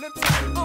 Let's go.